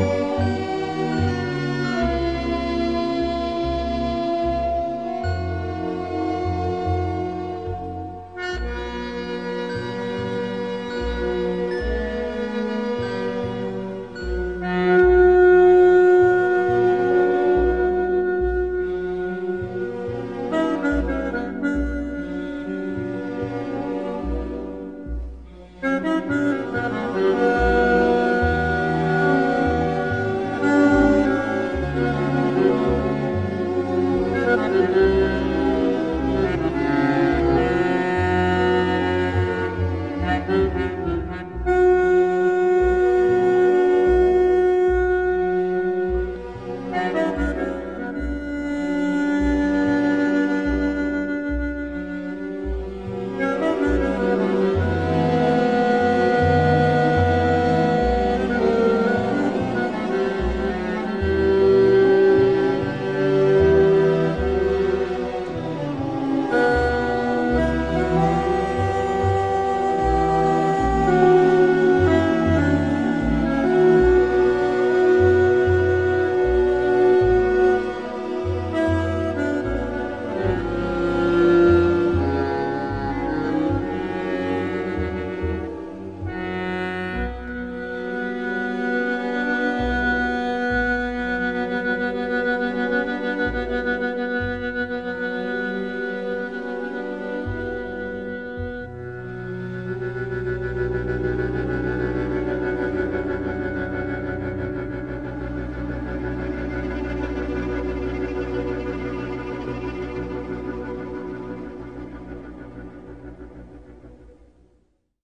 Música